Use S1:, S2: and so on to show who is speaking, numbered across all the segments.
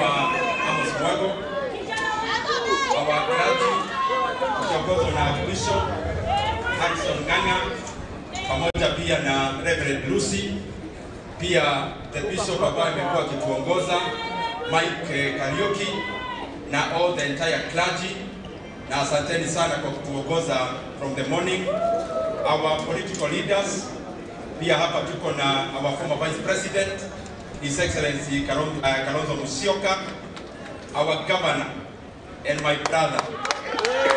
S1: wa Amos Mwago, wawakilishi kiongozwa na Bishop Harrison Ng'ang'a pamoja pia na Reverend Lucy, pia the bishop ambaye amekuwa akituongoza Mike Karioki na all the entire clergy, na asanteni sana kwa kutuongoza from the morning. Our political leaders pia hapa tuko na our former vice president His Excellency Kalonzo, uh, Musyoka, our governor and my brother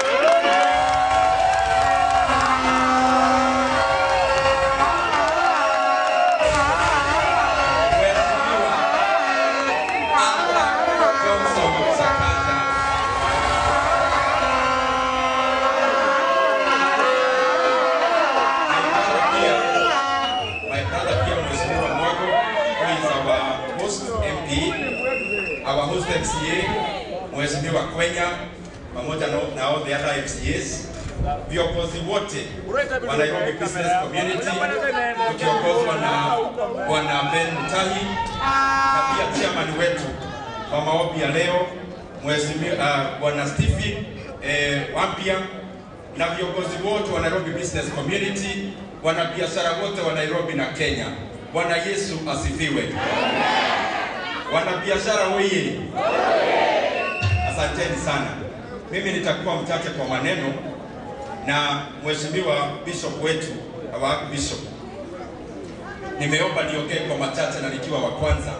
S1: our host MCA, Mheshimiwa Kwenya, pamoja na all the other MCAs, viongozi wote wa Nairobi Business Community tukiongozwa na Bwana Ben Mutahi na pia chairman wetu wa maombi ya leo Mheshimiwa uh, Stephen eh, Wampia na viongozi wote wa Nairobi Business Community, wanabiashara wote wa Nairobi na Kenya. Bwana Yesu asifiwe. Wanabiashara oye! Asanteni sana. Mimi nitakuwa mchache kwa maneno na mheshimiwa bishop wetu wa bishop, nimeomba niongee kwa machache na nikiwa wa kwanza,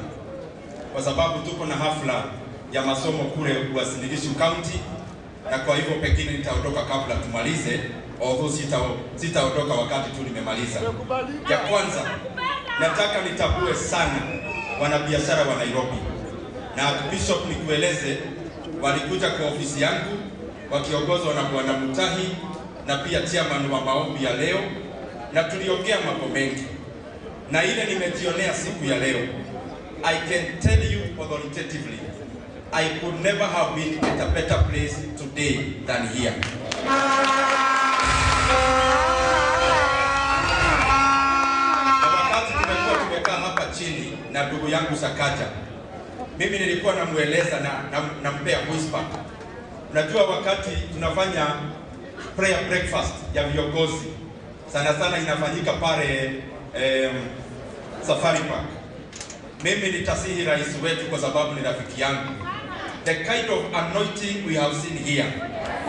S1: kwa sababu tuko na hafla ya masomo kule Uasin Gishu County, na kwa hivyo pengine nitaondoka kabla tumalize, although sita sitaondoka wakati tu nimemaliza. Ya kwanza, nataka nitambue sana wanabiashara wa Nairobi, na bishop, nikueleze, walikuja kwa ofisi yangu wakiongozwa na bwana Mutahi na pia chairman wa maombi ya leo, na tuliongea mambo mengi, na ile nimejionea siku ya leo, I can tell you authoritatively I could never have been at a better place today than here. Ndugu yangu Sakaja, mimi nilikuwa namweleza na nampea na whisper. Unajua, wakati tunafanya prayer breakfast ya viongozi sana sana inafanyika pale um, Safari Park. Mimi nitasihi rais wetu kwa sababu ni rafiki yangu. The kind of anointing we have seen here,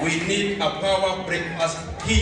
S1: we need a power breakfast